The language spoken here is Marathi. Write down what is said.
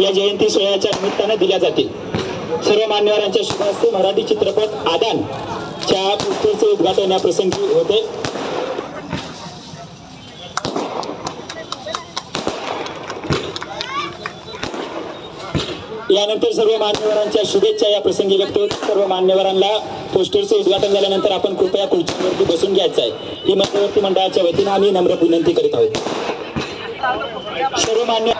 या जयंती सोहळ्याच्या निमित्तानं दिल्या जातील. सर्व मान्यवरांच्या शुभास्ते. मराठी चित्रपट आदान च्या पोस्टरचे उद्घाटन या प्रसंगी होते. यानंतर सर्व मान्यवरांच्या शुभेच्छा या प्रसंगी व्यक्त होत सर्व मान्यवरांना पोस्टरचे उद्घाटन झाल्यानंतर आपण कृपया खुर्चीवरती बसून घ्यायचं आहे. ही मध्यवर्ती मंडळाच्या वतीनं आम्ही नम्र विनंती करीत आहोत. सर्व मान्य